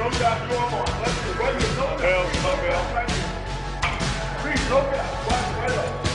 No doubt you are your. Hell, no. Please, no right up.